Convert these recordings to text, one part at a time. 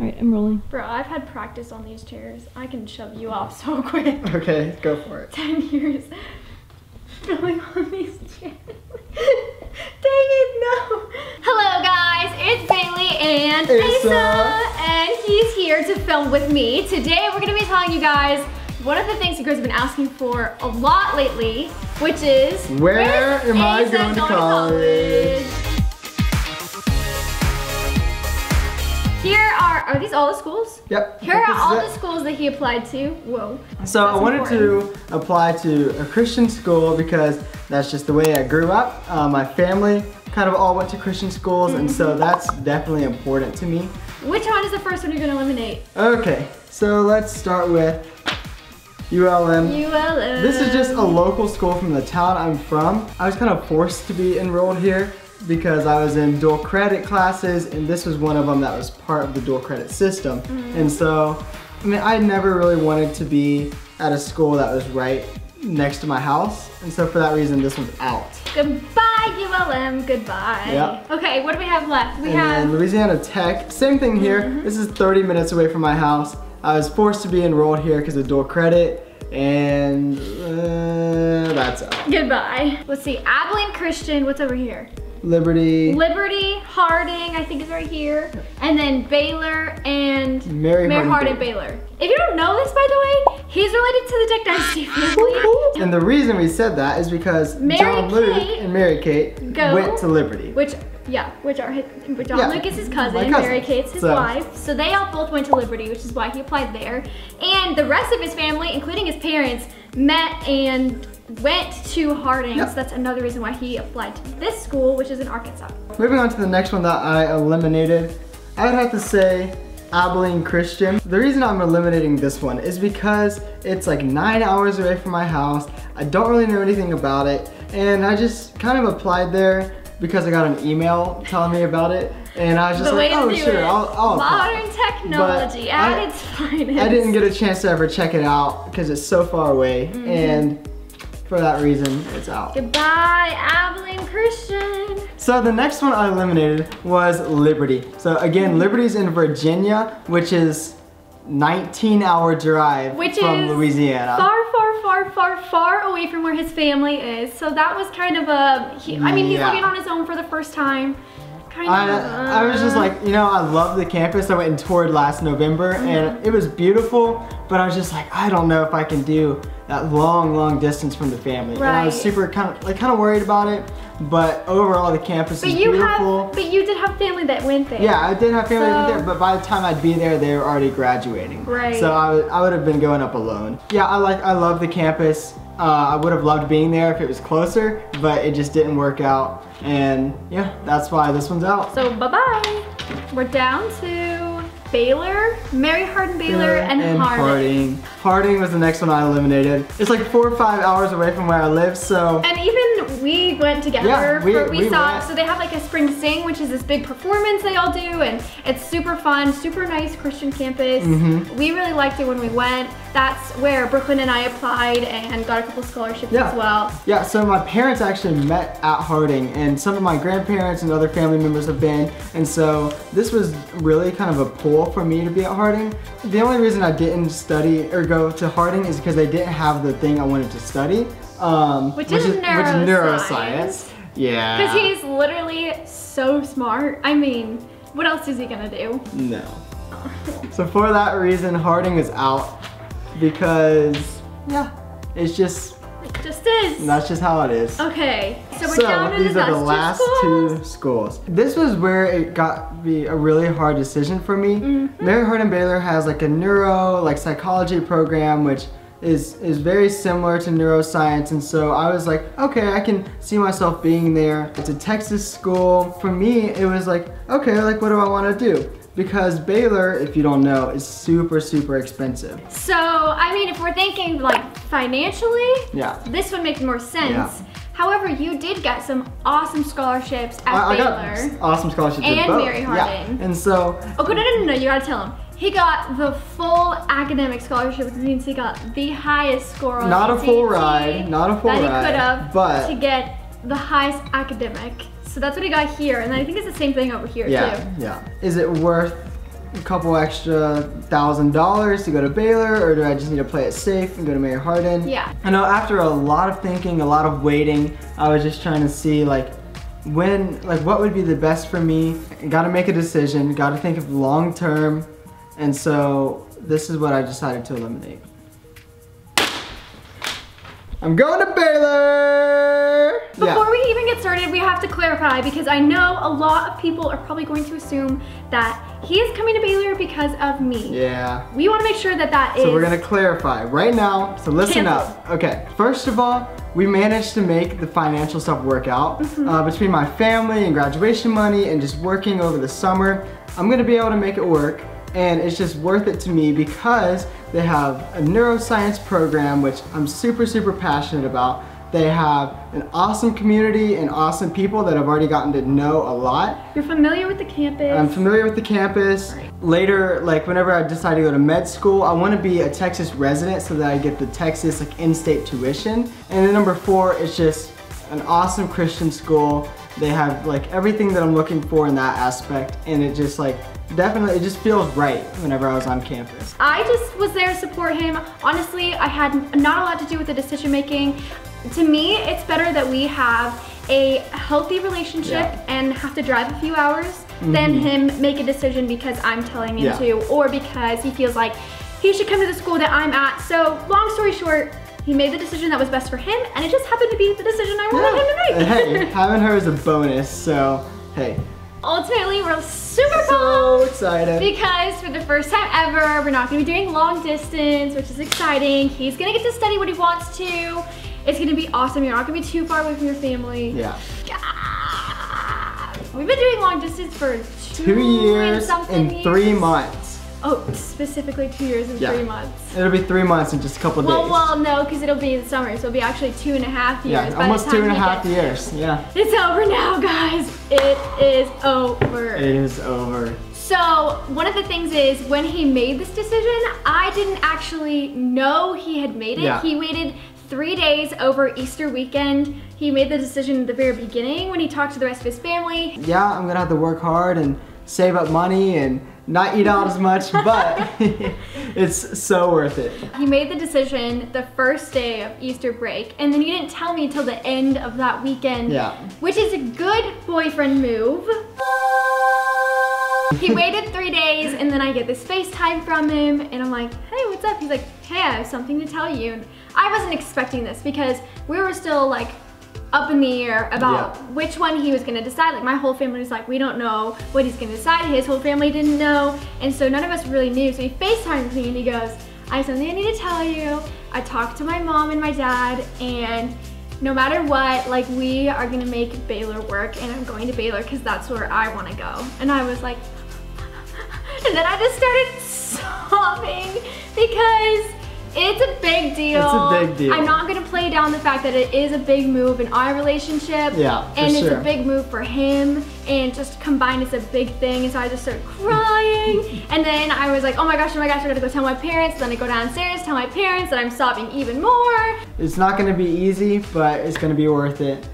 All right, I'm rolling. Bro, I've had practice on these chairs. I can shove you off so quick. Okay, go for it. 10 years going on these chairs. Dang it, no. Hello, guys. It's Bailey and Asa. Asa, and he's here to film with me. Today, we're going to be telling you guys one of the things you guys have been asking for a lot lately, which is Where where's am I Asa going to college? Here are, are these all the schools? Yep. Here are all the schools that he applied to. Whoa. So I wanted important. to apply to a Christian school because that's just the way I grew up. Uh, my family kind of all went to Christian schools, and Mm-hmm. so that's definitely important to me. Which one is the first one you're gonna eliminate? Okay, so let's start with ULM. ULM. This is just a local school from the town I'm from. I was kind of forced to be enrolled here because I was in dual credit classes and this was one of them that was part of the dual credit system. And so, I mean, I never really wanted to be at a school that was right next to my house. And so for that reason, this one's out. Goodbye, ULM. Goodbye. Yep. Okay, what do we have left? We and have. Louisiana Tech, same thing here. Mm-hmm. This is 30 minutes away from my house. I was forced to be enrolled here because of dual credit and uh, that's out. Goodbye. Let's see. Abilene Christian. What's over here? Liberty. Liberty, Harding, I think is right here. And then Baylor and Mary Mary Hardin Hardin Baylor. If you don't know this, by the way, he's related to the Duck Dynasty family. And the reason we said that is because Mary John Luke and Mary Kate go- went to Liberty. Which, yeah, which are his, John Yeah, Luke is his cousin. Mary Kate's his So- wife. So they all both went to Liberty, which is why he applied there. And the rest of his family, including his parents, met and went to Harding. Yep. So that's another reason why he applied to this school, which is in Arkansas. Moving on to the next one that I eliminated, I would have to say Abilene Christian. The reason I'm eliminating this one is because it's like nine hours away from my house. I don't really know anything about it. And I just kind of applied there because I got an email telling me about it. And I was just the like, oh sure. I'll, I'll apply." Modern technology But at I- its finest. I didn't get a chance to ever check it out because it's so far away. Mm-hmm. And for that reason, it's out. Goodbye, Abilene Christian. So the next one I eliminated was Liberty. So again, mm-hmm. Liberty's in Virginia, which is 19 hour drive Which from is Louisiana. Far, far, far, far, far away from where his family is. So that was kind of a. He, I mean, he's Yeah. living on his own for the first time. Kind I, of. I was just uh, like, you know, I love the campus. I went and toured last November Mm-hmm. and it was beautiful, but I was just like, I don't know if I can do that long, long distance from the family. And I was super kind of like kind of worried about it, but overall the campus But is you beautiful. have, but you did have family that went there. Yeah, I did have family So- there, but by the time I'd be there, they were already graduating. Right. So I would, I would have been going up alone. Yeah, I like I love the campus. Uh, I would have loved being there if it was closer, but it just didn't work out. And yeah, that's why this one's out. So bye bye. We're down to Baylor, Mary Hardin Baylor, and, Harding. Harding. Harding was the next one I eliminated. It's like four or five hours away from where I live, so And even we went together Yeah, we- for we, we saw went. so they have like a spring sing which is this big performance they all do and it's super fun super nice christian campus Mm-hmm. we really liked it when we went that's where brooklyn and i applied and got a couple scholarships Yeah. as well Yeah, so my parents actually met at Harding, and some of my grandparents and other family members have been, and so this was really kind of a pull for me to be at Harding. The only reason I didn't study or go to Harding is because they didn't have the thing I wanted to study, um, Which is neuroscience. neuroscience. Yeah. because he's literally so smart i mean what else is he gonna do No. So for that reason, Harding is out because yeah, it's just it just is that's just how it is. okay so we're So down to these the are the last last schools. two schools. This was where it got to be a really hard decision for me. Mm-hmm. Mary Hardin Baylor has like a neuro, like psychology program, which is is very similar to neuroscience, and so I was like, okay, I can see myself being there. It's a Texas school. For me, it was like, okay, like what do I want to do? Because Baylor, if you don't know, is super super expensive. So, I mean, if we're thinking like financially, Yeah. this would make more sense. Yeah. However, you did get some awesome scholarships at I, I Baylor. got awesome scholarships at And. Mary Hardin. Yeah. And so Oh, no, no, no, no, you gotta tell him. He got the full academic scholarship, which means he got the highest score on the Not a ACT full ride, not a full that he ride, could have but- to get the highest academic. So that's what he got here, and I think it's the same thing over here Yeah, too. yeah. Is it worth a couple extra thousand dollars to go to Baylor or do I just need to play it safe and go to Mary Hardin? Yeah. I know after a lot of thinking, a lot of waiting, I was just trying to see like when, like what would be the best for me. Got to make a decision, got to think of long term. And so this is what I decided to eliminate. I'm going to Baylor! Before Yeah. we even get started, we have to clarify because I know a lot of people are probably going to assume that he is coming to Baylor because of me. Yeah. We want to make sure that that is. So we're gonna clarify right now, so listen Cancel. up. Okay, first of all, we managed to make the financial stuff work out. Mm-hmm. Uh, between my family and graduation money and just working over the summer, I'm gonna be able to make it work. And it's just worth it to me because they have a neuroscience program, which I'm super, super passionate about. They have an awesome community and awesome people that I've already gotten to know a lot. You're familiar with the campus. I'm familiar with the campus. Right. Later, like whenever I decide to go to med school, I want to be a Texas resident so that I get the Texas like in-state tuition. And then number four, it's just an awesome Christian school. They have like everything that I'm looking for in that aspect, and it just like definitely it just feels right whenever I was on campus. I just was there to support him. Honestly, I had not a lot to do with the decision making. To me, it's better that we have a healthy relationship Yeah. and have to drive a few hours than mm-hmm. him make a decision because I'm telling him Yeah. to or because he feels like he should come to the school that I'm at. So, long story short, he made the decision that was best for him and it just happened to be the decision I wanted him to make. Hey, having her is a bonus, so hey, Ultimately, we're super pumped. so excited. Because for the first time ever, we're not gonna be doing long distance, which is exciting. He's gonna get to study what he wants to. It's gonna be awesome. You're not gonna be too far away from your family. Yeah. Ah. We've been doing long distance for two, Two years and and three years. months. Oh, specifically two years and Yeah. three months. It'll be three months in just a couple Well, days. well, no, because it'll be in the summer, so it'll be actually two and a half years. yeah, by the almost two and a half years. Yeah. It's over now, guys. It is over. It is over. So one of the things is when he made this decision, I didn't actually know he had made it. Yeah. He waited three days over Easter weekend. He made the decision at the very beginning when he talked to the rest of his family. Yeah, I'm gonna have to work hard and save up money and not eat out as much, but it's so worth it. He made the decision the first day of Easter break, and then he didn't tell me until the end of that weekend. Yeah. Which is a good boyfriend move. He waited three days and then I get this FaceTime from him and I'm like, hey, what's up? He's like, hey, I have something to tell you. And I wasn't expecting this because we were still like up in the air about Yeah. which one he was gonna decide. Like my whole family was like, we don't know what he's gonna decide. His whole family didn't know. And so none of us really knew. So he FaceTimes me and he goes, I have something I need to tell you. I talked to my mom and my dad and no matter what, like we are gonna make Baylor work and I'm going to Baylor because that's where I wanna go. And I was like, and then I just started sobbing because it's a big deal. It's a big deal. I'm not gonna play down the fact that it is a big move in our relationship. Yeah, for And it's a big move for him. And just combined, it's a big thing. And so I just started crying. and then I was like, oh my gosh, oh my gosh, I gotta go tell my parents. Then I go downstairs, tell my parents that I'm sobbing even more. It's not gonna be easy, but it's gonna be worth it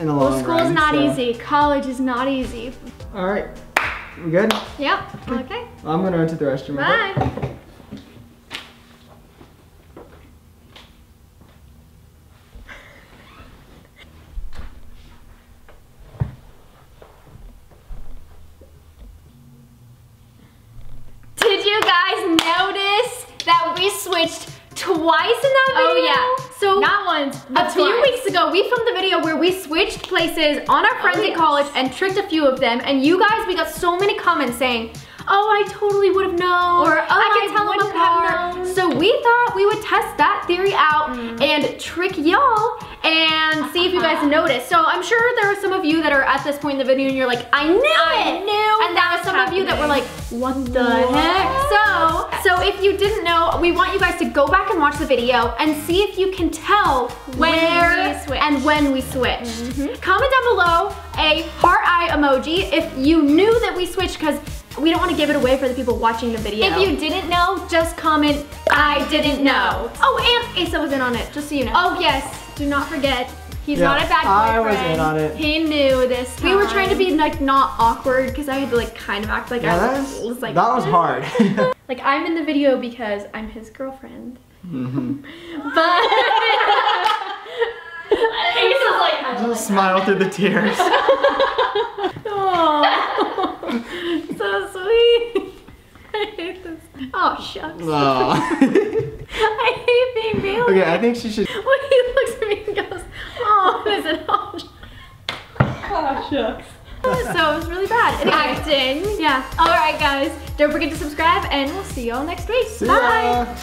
in the long Well, run. school's not so- easy. College is not easy. All right, we good? Yep. Okay. I'm gonna run to the restroom. Bye. Did you guys notice that we switched twice in that oh, video. Oh, yeah. So Not once, a few weeks ago, we filmed a video where we switched places on our friends Oh, in yes. college and tricked a few of them. And you guys, we got so many comments saying, "Oh, I totally would have known," Or, "Oh, I can I tell them apart." So we thought we would test theory out Mm. and trick y'all and see if you guys noticed. So I'm sure there are some of you that are at this point in the video and you're like, "I knew I it!" knew And there are some of you that were like, "What the heck?" So, so if you didn't know, we want you guys to go back and watch the video and see if you can tell When where we switched. and when we switched. Comment down below a heart eye emoji if you knew that we switched because we don't want to give it away for the people watching the video. If you didn't know, just comment, I didn't know. Oh, and Asa was in on it, just so you know. Oh yes, do not forget, He's Yeah, not a bad boyfriend. I was in on it. He knew this. We were trying to be like not awkward because I had to like kind of act like Yeah, I was, was, like that was hard. Like I'm in the video because I'm his girlfriend. Mhm. But Ace is like Just smile through the tears. oh, so sweet. I hate this. Oh shucks. Aw. I hate being real. okay, I think she should. When he looks at me and goes, oh, is it oh, Oh, shucks. So it was really bad. Acting. Yeah. All right, guys. Don't forget to subscribe, and we'll see you all next week. See Bye. ya.